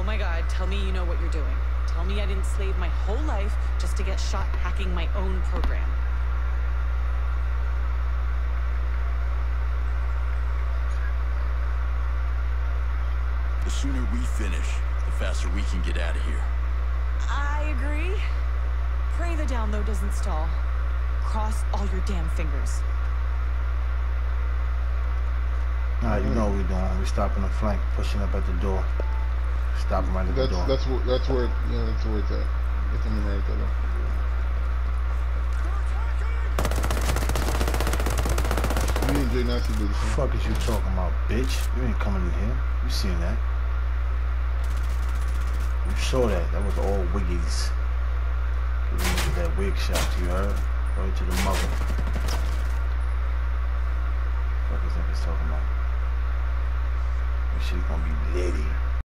Oh my god, tell me you know what you're doing. Tell me I didn't slave my whole life just to get shot hacking my own program. The sooner we finish, the faster we can get out of here. I agree. Pray the down low doesn't stall. Cross all your damn fingers. Alright, you know what we're doing. We're stopping the flank, pushing up at the door. Stopping right at the That's door. that's where that's where yeah that's where it's at. It's in the right there. Me and Jay Nasty do the same. fuck is you talking about, bitch? You ain't coming in here. You seen that. You saw that. That was all wiggies. Giving me that wig shot, you heard? Right to the mother. Fuck is niggas talking about? This shit gonna be litty.